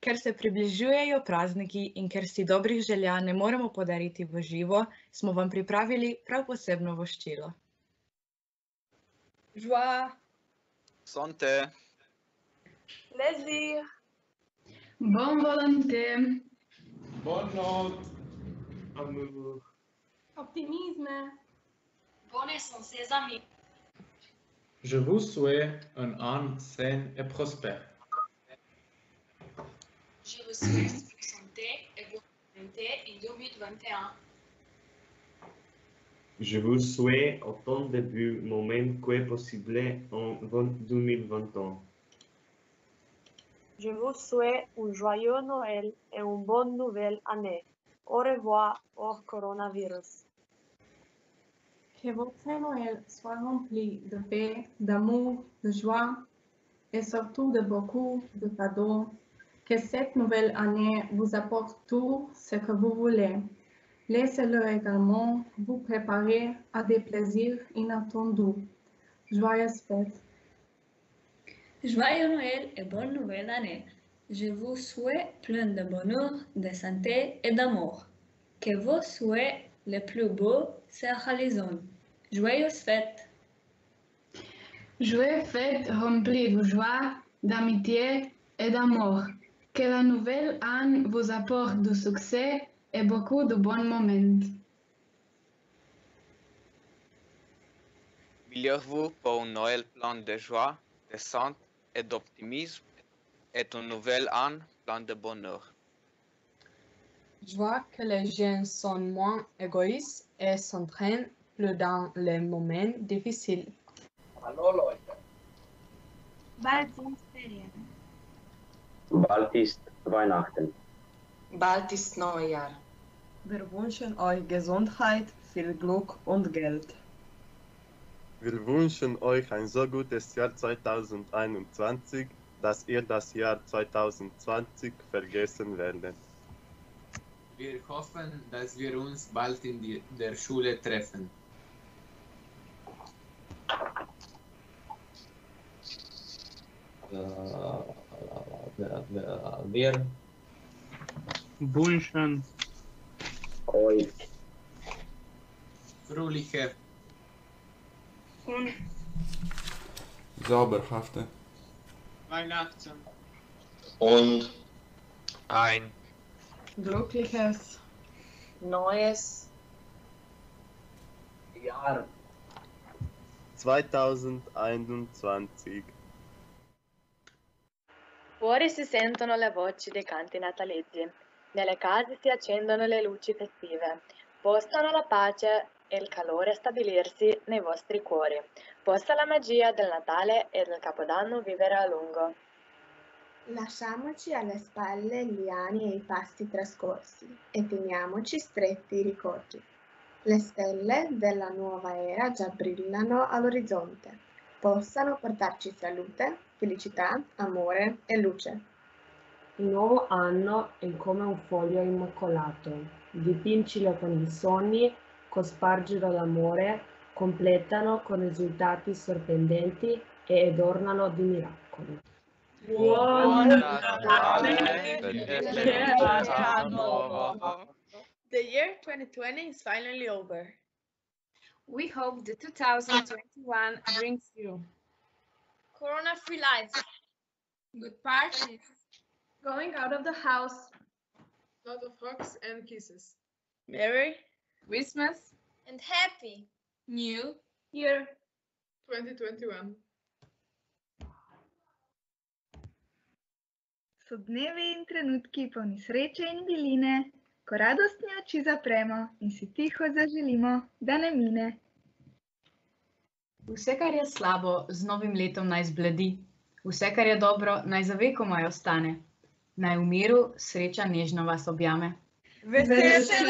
Ker se približujejo prazniki in ker si dobrih želja ne moremo podariti v živo, smo vam pripravili prav posebno voščilo. Joie, Santé. plaisir, Bonne volonté, Bonne note. Amour. optimisme, Bonne santé, amis. Je vous souhaite un an sain et prospère. Je vous souhaite santé et bonne santé en 2021. Je vous souhaite autant de beaux moments que possible en 2021. Je vous souhaite un joyeux Noël et une bonne nouvelle année. Au revoir hors coronavirus. Que votre Noël soit rempli de paix, d'amour, de joie et surtout de beaucoup de cadeaux. Que cette nouvelle année vous apporte tout ce que vous voulez. Laissez-le également vous préparer à des plaisirs inattendus. Joyeuses fêtes! Joyeux Noël et bonne nouvelle année. Je vous souhaite plein de bonheur, de santé et d'amour. Que vos souhaits les plus beaux se réalisent. Joyeuses fêtes. joyeux fête remplie de joie, d'amitié et d'amour. Que la nouvelle année vous apporte du succès et beaucoup de bons moments. Meilleur-vous pour un Noël plein de joie, de santé et d'optimisme et un nouvel an plein de bonheur. joie que les gens sont moins égoïstes et s'entraînent plus dans les moments difficiles. Leute. Bald ist Weihnachten. Bald ist Neujahr. Wir wünschen euch Gesundheit, viel Glück und Geld. Wir wünschen euch ein so gutes Jahr 2021, dass ihr das Jahr 2020 vergessen werdet. Wir hoffen, dass wir uns bald in die, der Schule treffen. Wir wünschen euch Fröhliche Und? Zauberhafte. Weihnachten. und? Ein. Glückliches Neues Jahr. 2021. Fuori si sentono le voci dei canti natalizi. Nelle case si accendono le luci festive. Possano la pace e il calore stabilirsi nei vostri cuori. Possa la magia del Natale e del Capodanno vivere a lungo. Lasciamoci alle spalle gli anni e i passi trascorsi e teniamoci stretti i ricordi. Le stelle della nuova era già brillano all'orizzonte. Possano portarci salute, felicità, amore e luce. Il nuovo anno è come un foglio immacolato. Dipingilo con i sogni, cospargilo l'amore, completano con risultati sorprendenti e adornano di miracoli. Buon The year 2020 is finally over. We hope the 2021 brings you Corona-free life. good parties, Going out of the house. lot of hugs and kisses. Merry Christmas, And happy. New Year 2021. So dnevi in trenutki polni sreče in biline, ko radostne oči zapremo in si tiho zaželimo, da ne mine. Vse, kar je slabo, z novim letom naj zbledi. Vse, kar je dobro, naj za vekomaj ostane. Naj v miru sreča nežno vas objame. Vesel še